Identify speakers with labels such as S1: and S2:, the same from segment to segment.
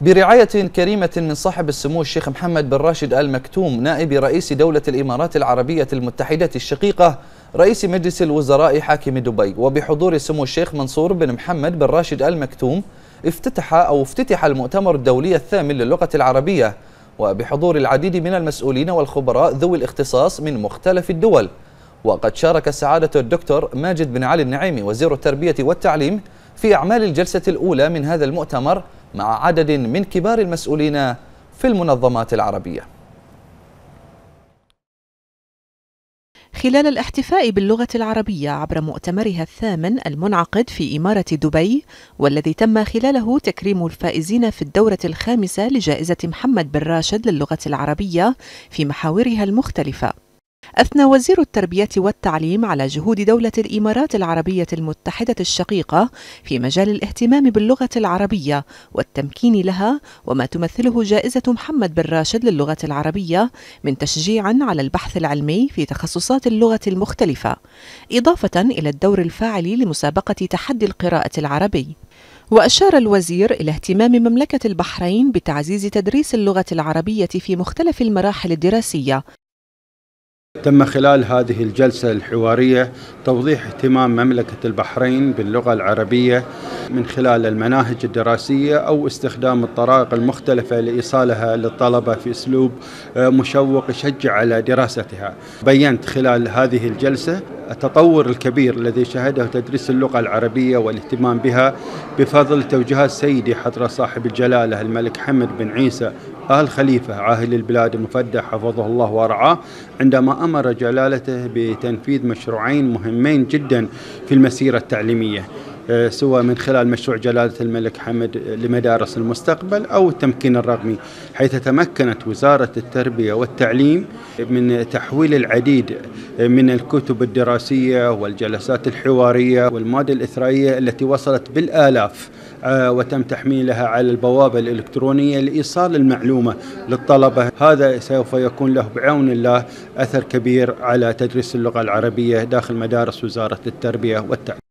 S1: برعاية كريمة من صاحب السمو الشيخ محمد بن راشد آل مكتوم نائب رئيس دولة الإمارات العربية المتحدة الشقيقة رئيس مجلس الوزراء حاكم دبي. وبحضور سمو الشيخ منصور بن محمد بن راشد آل مكتوم افتتح أو افتتح المؤتمر الدولي الثامن للغة العربية. وبحضور العديد من المسؤولين والخبراء ذوي الاختصاص من مختلف الدول. وقد شارك سعادة الدكتور ماجد بن علي النعيمي وزير التربية والتعليم في أعمال الجلسة الأولى من هذا المؤتمر مع عدد من كبار المسؤولين في المنظمات العربية.
S2: خلال الاحتفاء باللغة العربية عبر مؤتمرها الثامن المنعقد في إمارة دبي والذي تم خلاله تكريم الفائزين في الدورة الخامسة لجائزة محمد بن راشد للغة العربية في محاورها المختلفة. أثنى وزير التربية والتعليم على جهود دولة الإمارات العربية المتحدة الشقيقة في مجال الاهتمام باللغة العربية والتمكين لها وما تمثله جائزة محمد بن راشد للغة العربية من تشجيع على البحث العلمي في تخصصات اللغة المختلفة، إضافة إلى الدور الفاعل لمسابقة تحدي القراءة العربي. وأشار الوزير إلى اهتمام مملكة البحرين بتعزيز تدريس اللغة العربية في مختلف المراحل الدراسية
S3: تم خلال هذه الجلسة الحوارية توضيح اهتمام مملكة البحرين باللغة العربية من خلال المناهج الدراسية أو استخدام الطرائق المختلفة لإيصالها للطلبة في أسلوب مشوق يشجع على دراستها. بينت خلال هذه الجلسة التطور الكبير الذي شهده تدريس اللغة العربية والاهتمام بها بفضل توجيهات سيدي حضرة صاحب الجلالة الملك حمد بن عيسى آل خليفة عاهل البلاد المفدى حفظه الله ورعاه عندما أمر جلالته بتنفيذ مشروعين مهمين جدا في المسيرة التعليمية. سواء من خلال مشروع جلالة الملك حمد لمدارس المستقبل أو التمكين الرقمي حيث تمكنت وزارة التربية والتعليم من تحويل العديد من الكتب الدراسية والجلسات الحوارية والمادة الإثرائية التي وصلت بالآلاف وتم تحميلها على البوابة الإلكترونية لإيصال المعلومة للطلبة. هذا سوف يكون له بعون الله أثر كبير على تدريس اللغة العربية داخل مدارس وزارة التربية والتعليم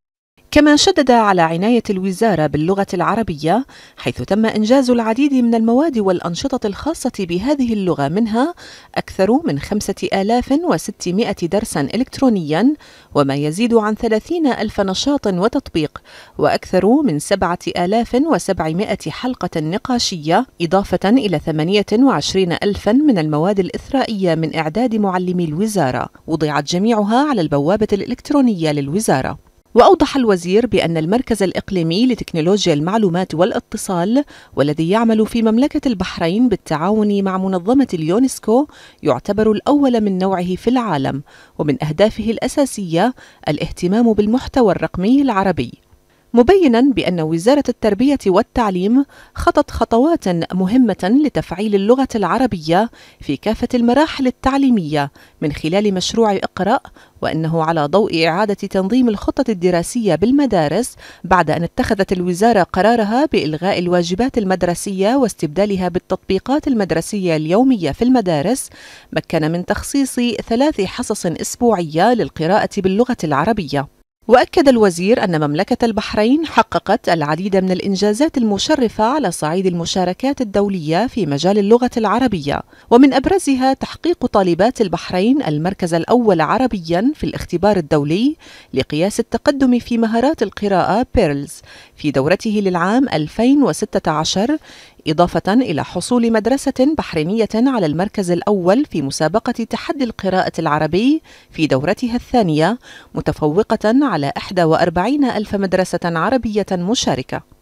S2: كما شدد على عناية الوزارة باللغة العربية حيث تم إنجاز العديد من المواد والأنشطة الخاصة بهذه اللغة منها أكثر من 5600 درسا إلكترونيا وما يزيد عن 30 ألف نشاط وتطبيق وأكثر من 7700 حلقة نقاشية إضافة إلى 28 ألفا من المواد الإثرائية من إعداد معلمي الوزارة. وضعت جميعها على البوابة الإلكترونية للوزارة. وأوضح الوزير بأن المركز الإقليمي لتكنولوجيا المعلومات والاتصال والذي يعمل في مملكة البحرين بالتعاون مع منظمة اليونسكو يعتبر الأول من نوعه في العالم ومن أهدافه الأساسية الاهتمام بالمحتوى الرقمي العربي. مبينا بأن وزارة التربية والتعليم خطت خطوات مهمة لتفعيل اللغة العربية في كافة المراحل التعليمية من خلال مشروع اقرأ وأنه على ضوء إعادة تنظيم الخطة الدراسية بالمدارس بعد أن اتخذت الوزارة قرارها بإلغاء الواجبات المدرسية واستبدالها بالتطبيقات المدرسية اليومية في المدارس مكن من تخصيص ثلاث حصص أسبوعية للقراءة باللغة العربية. وأكد الوزير أن مملكة البحرين حققت العديد من الإنجازات المشرفة على صعيد المشاركات الدولية في مجال اللغة العربية. ومن أبرزها تحقيق طالبات البحرين المركز الأول عربيا في الاختبار الدولي لقياس التقدم في مهارات القراءة بيرلز في دورته للعام 2016 إضافة إلى حصول مدرسة بحرينية على المركز الأول في مسابقة تحدي القراءة العربي في دورتها الثانية متفوقة على 41 ألف مدرسة عربية مشاركة.